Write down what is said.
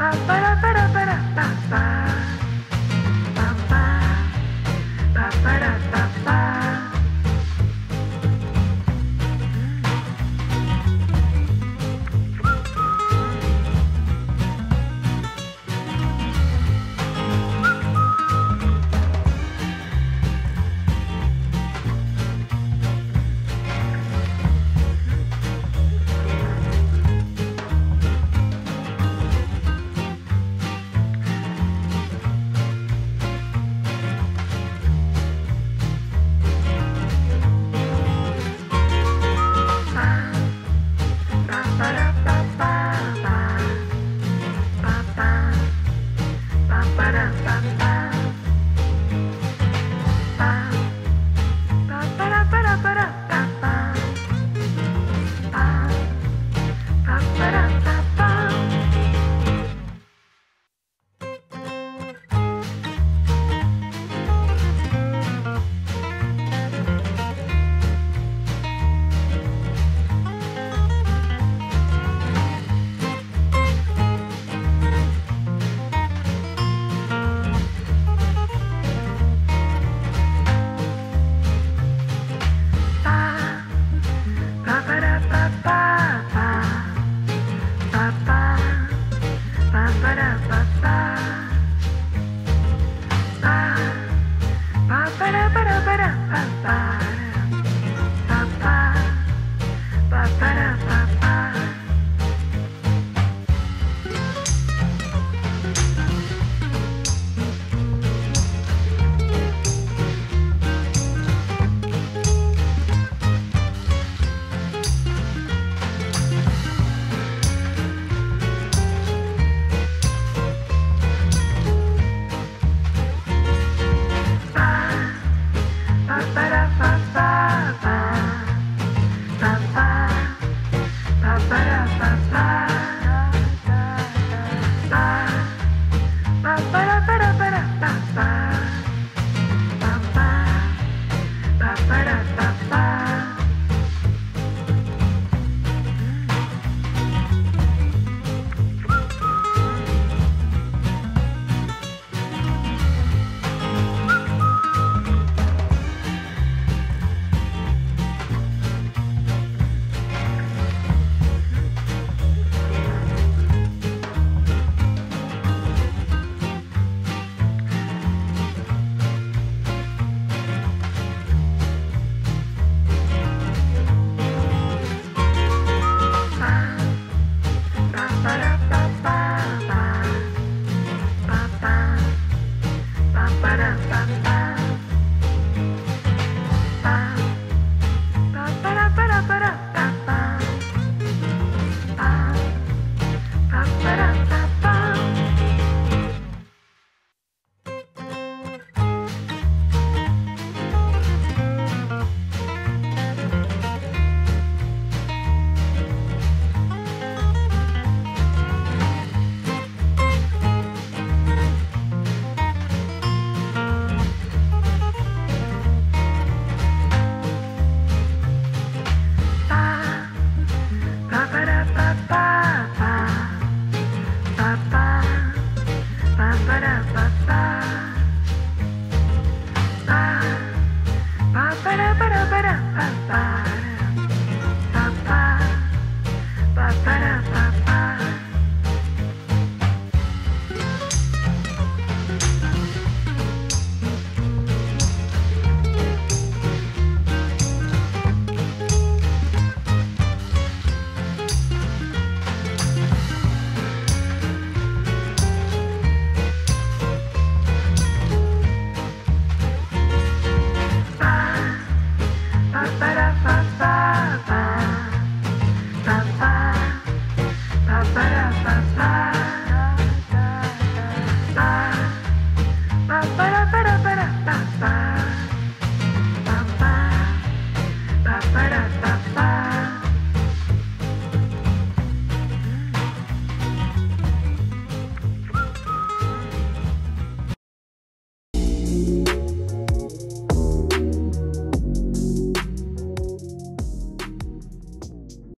Ah, Bye-bye. ba da ba ba Ba,